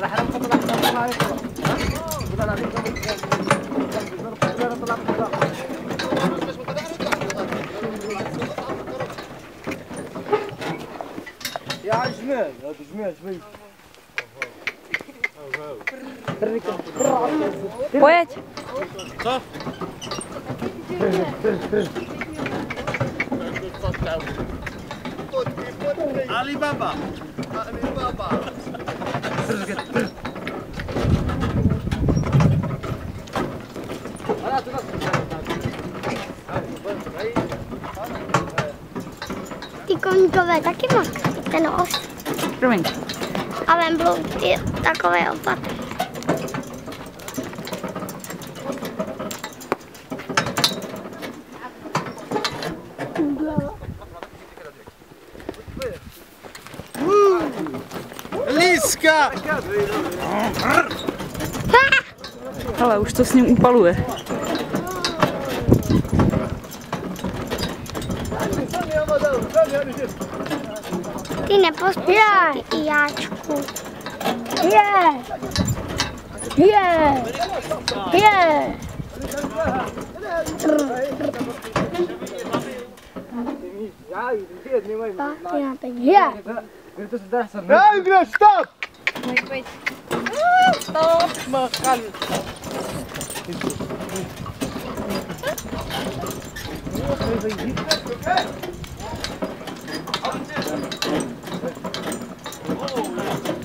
يا جمال يا جمال جمال ويت صافي علي بابا علي بابا Koníkové taky má ten os. Promiň. A vem je takový opat. Líska! Ale už to s ním upaluje. Ty nepospíš i jáčku. Je! Je! Je! Yeah. No, no, stop! Wait, wait. Stop, Makan. Thank you.